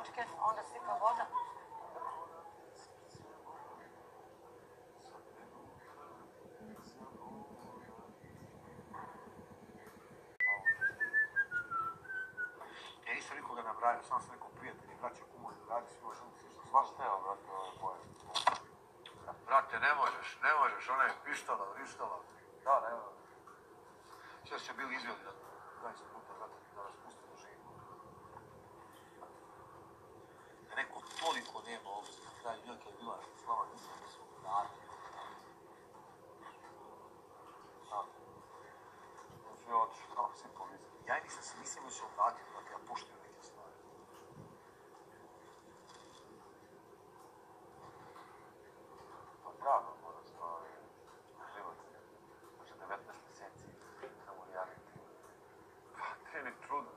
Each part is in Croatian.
kopačke, onda sipa voda. Ja nisam nikoga nabrajao, samo sam rekao prijatelji, braće, kumovi, radi svi možda se što svašta evo, brate, ove boje. Brate, ne možeš, ne možeš, ona je pištala, vrištala. Da, ne možeš. Sve su bili izveli da 20 puta, brate, da nas pusti. Ja nisam se nisam još obratio da ja poštujem neke stvari. Pa drago stvari. Život. Može 19 mjeseci. Samo reality. Pa, te ni čudo.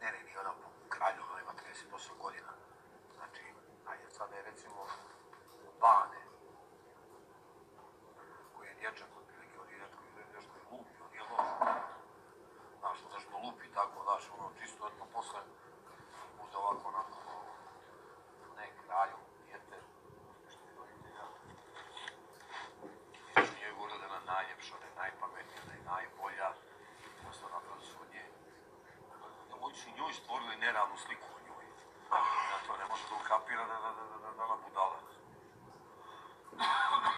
Ne, ne, nije ona po kralju, ona ima 38 godina. Znači, ajde, sada je recimo Bane, koji je dječak otprilike, on je netko nešto je lupi, on je loš. Znaš, zašto lupi tako, znaš, ono, čisto eto posle, možda ovako, onako, ne kralju, dijete, uspješnih roditelja. I su njegu ugleda na najljepša, da je najpametnija, da je najbolja. Posle napravili su od nje da oni su njoj stvorili nerealnu sliku o njoj. Ja to ne može da ukapira da, da, da, da, da, da